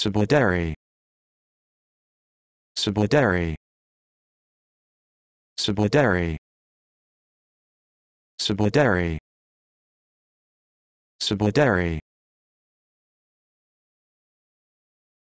subsidiary. Subsidiary. Subsidiary. Subsidiary. Subsidiary.